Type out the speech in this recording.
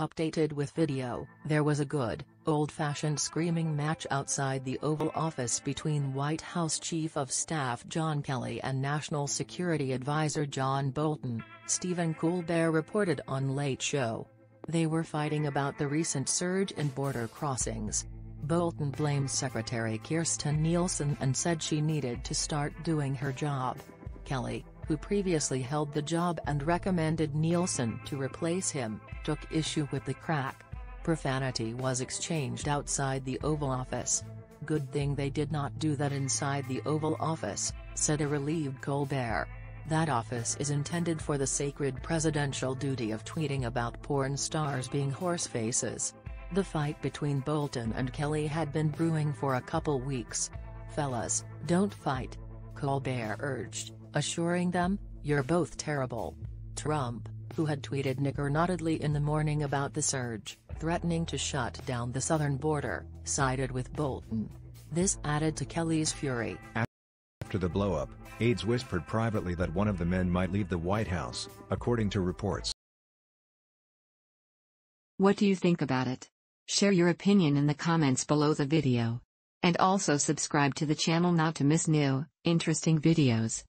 Updated with video, there was a good, old-fashioned screaming match outside the Oval Office between White House Chief of Staff John Kelly and National Security Advisor John Bolton, Stephen Colbert reported on Late Show. They were fighting about the recent surge in border crossings. Bolton blamed Secretary Kirstjen Nielsen and said she needed to start doing her job. Kelly, who previously held the job and recommended Nielsen to replace him, took issue with the crack. Profanity was exchanged outside the Oval Office. Good thing they did not do that inside the Oval Office, said a relieved Colbert. That office is intended for the sacred presidential duty of tweeting about porn stars being horse faces. The fight between Bolton and Kelly had been brewing for a couple weeks. Fellas, don't fight. Colbert urged assuring them, you're both terrible. Trump, who had tweeted knicker-knottedly in the morning about the surge, threatening to shut down the southern border, sided with Bolton. This added to Kelly's fury. After the blowup, aides whispered privately that one of the men might leave the White House, according to reports. What do you think about it? Share your opinion in the comments below the video. And also subscribe to the channel not to miss new, interesting videos.